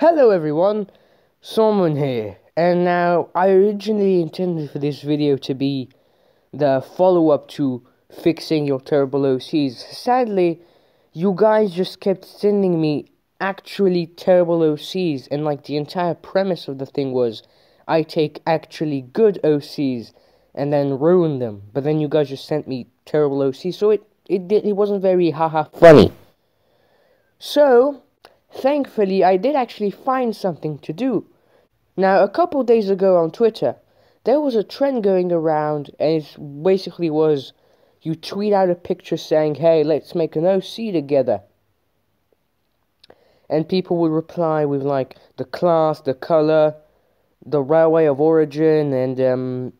Hello everyone, Solmon here, and now I originally intended for this video to be the follow-up to fixing your terrible OCs. Sadly, you guys just kept sending me actually terrible OCs, and like the entire premise of the thing was I take actually good OCs and then ruin them, but then you guys just sent me terrible OCs, so it it it wasn't very haha funny. So Thankfully, I did actually find something to do. Now, a couple days ago on Twitter, there was a trend going around, and it basically was you tweet out a picture saying, hey, let's make an OC together. And people would reply with, like, the class, the color, the railway of origin, and, um,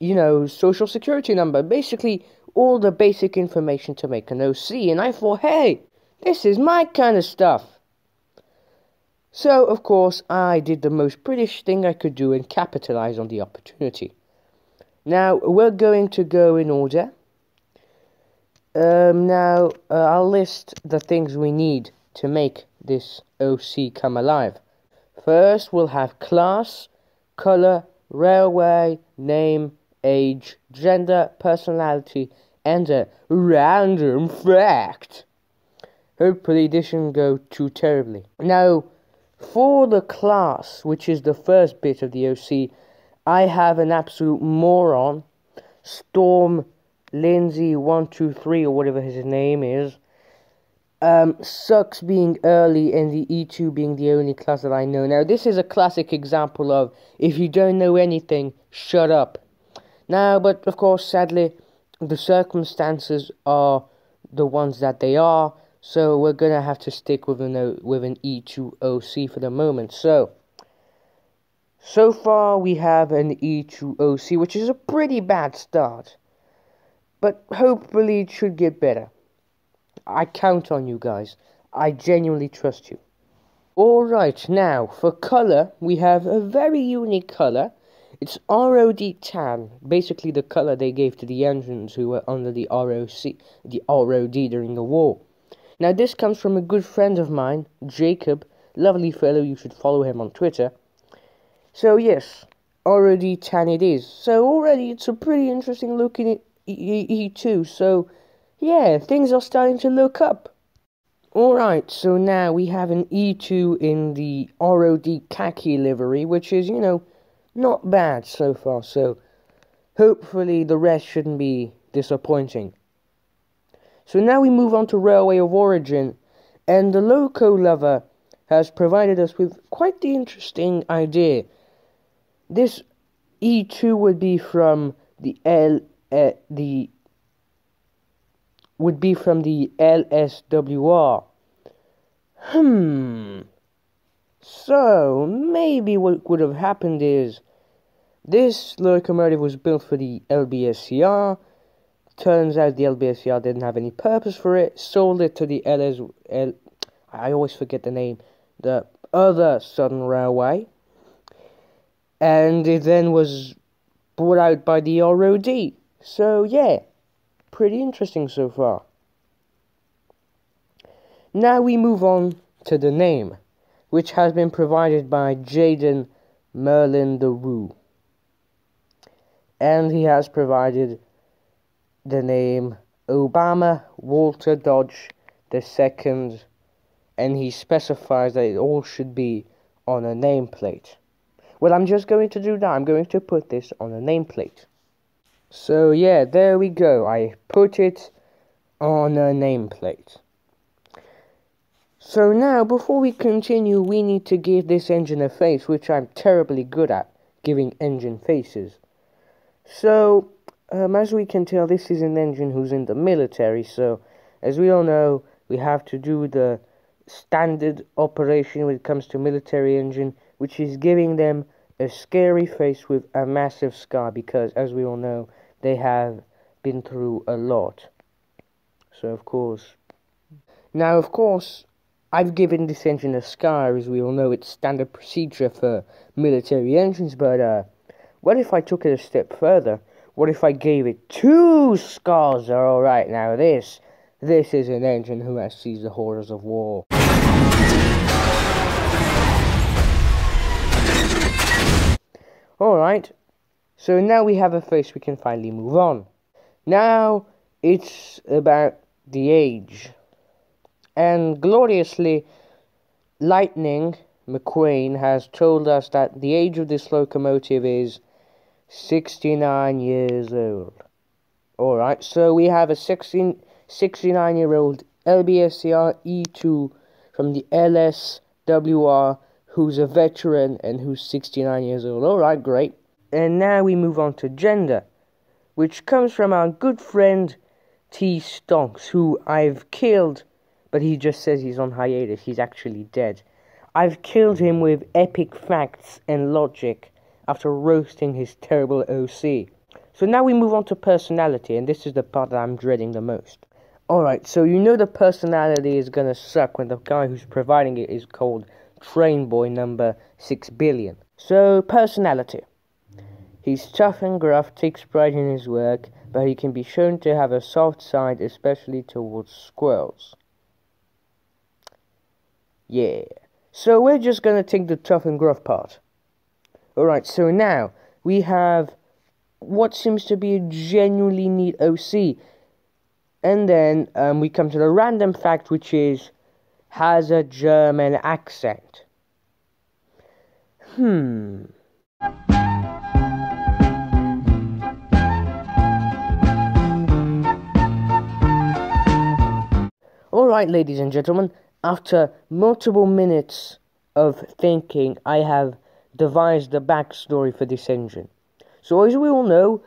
you know, social security number. Basically, all the basic information to make an OC. And I thought, hey, this is my kind of stuff. So, of course, I did the most British thing I could do and capitalize on the opportunity. Now, we're going to go in order. Um, now, uh, I'll list the things we need to make this OC come alive. First, we'll have class, color, railway, name, age, gender, personality, and a random fact. Hopefully, this shouldn't go too terribly. Now, for the class, which is the first bit of the OC, I have an absolute moron, Storm Lindsay one two three or whatever his name is. Um, sucks being early and the E2 being the only class that I know. Now, this is a classic example of if you don't know anything, shut up. Now, but of course, sadly, the circumstances are the ones that they are. So we're gonna have to stick with an uh, with an E2OC for the moment. So so far we have an E2OC, which is a pretty bad start, but hopefully it should get better. I count on you guys. I genuinely trust you. Alright, now for color, we have a very unique color. It's ROD tan, basically the color they gave to the engines who were under the ROC, the ROD during the war. Now, this comes from a good friend of mine, Jacob. Lovely fellow, you should follow him on Twitter. So, yes, ROD tan it is. So, already it's a pretty interesting looking E2. So, yeah, things are starting to look up. Alright, so now we have an E2 in the ROD khaki livery, which is, you know, not bad so far. So, hopefully the rest shouldn't be disappointing. So now we move on to Railway of Origin, and the Loco Lover has provided us with quite the interesting idea. This E2 would be from the L uh, the would be from the LSWR. Hmm. So maybe what would have happened is this locomotive was built for the LBSCR Turns out the LBSCR didn't have any purpose for it, sold it to the LS. L, I always forget the name. The other Southern Railway. And it then was bought out by the ROD. So, yeah, pretty interesting so far. Now we move on to the name, which has been provided by Jaden Merlin de Roo. And he has provided the name Obama Walter Dodge II, and he specifies that it all should be on a nameplate. Well, I'm just going to do that. I'm going to put this on a nameplate. So, yeah, there we go. I put it on a nameplate. So now, before we continue, we need to give this engine a face, which I'm terribly good at, giving engine faces. So, um, as we can tell, this is an engine who's in the military, so as we all know, we have to do the standard operation when it comes to military engine, which is giving them a scary face with a massive scar, because as we all know, they have been through a lot. So, of course. Now, of course, I've given this engine a scar, as we all know, it's standard procedure for military engines, but, uh, what if I took it a step further? What if I gave it two scars are alright now? This, this is an engine who has seized the horrors of war. Alright, so now we have a face we can finally move on. Now it's about the age. And gloriously, Lightning McQueen has told us that the age of this locomotive is 69 years old. Alright, so we have a 16, 69 year old LBSCR E2 from the LSWR who's a veteran and who's 69 years old. Alright, great. And now we move on to gender, which comes from our good friend T Stonks, who I've killed, but he just says he's on hiatus. He's actually dead. I've killed him with epic facts and logic after roasting his terrible OC. So now we move on to personality, and this is the part that I'm dreading the most. Alright, so you know the personality is gonna suck when the guy who's providing it is called Train Boy number 6 billion. So, personality. He's tough and gruff, takes pride in his work, but he can be shown to have a soft side, especially towards squirrels. Yeah. So we're just gonna take the tough and gruff part. Alright, so now we have what seems to be a genuinely neat OC. And then um, we come to the random fact, which is has a German accent. Hmm. Alright, ladies and gentlemen, after multiple minutes of thinking, I have devised the backstory for this engine. So, as we all know,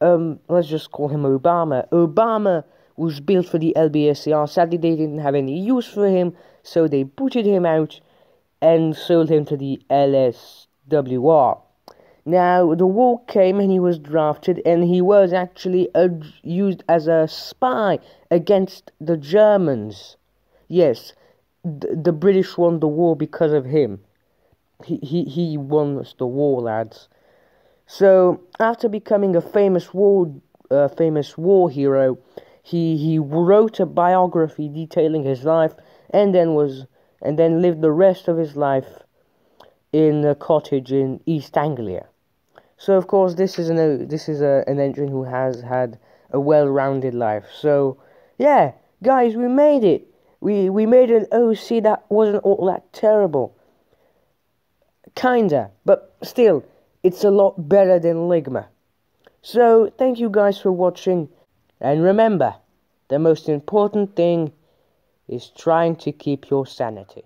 um, let's just call him Obama. Obama was built for the LBSCR. Sadly, they didn't have any use for him, so they booted him out and sold him to the LSWR. Now, the war came and he was drafted, and he was actually used as a spy against the Germans. Yes, th- the British won the war because of him. He, he, he won the war, lads. So, after becoming a famous war, uh, famous war hero, he, he wrote a biography detailing his life and then was and then lived the rest of his life in a cottage in East Anglia. So of course this is an this is a, an engine who has had a well-rounded life. So yeah, guys, we made it. We we made an OC that wasn't all that terrible. Kinda, but still, it's a lot better than Ligma. So thank you guys for watching, and remember, the most important thing is trying to keep your sanity.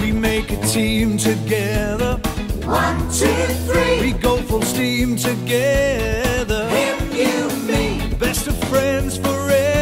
We make a team together. One, two, three. We go full steam together. Him, you, me. Best of friends forever.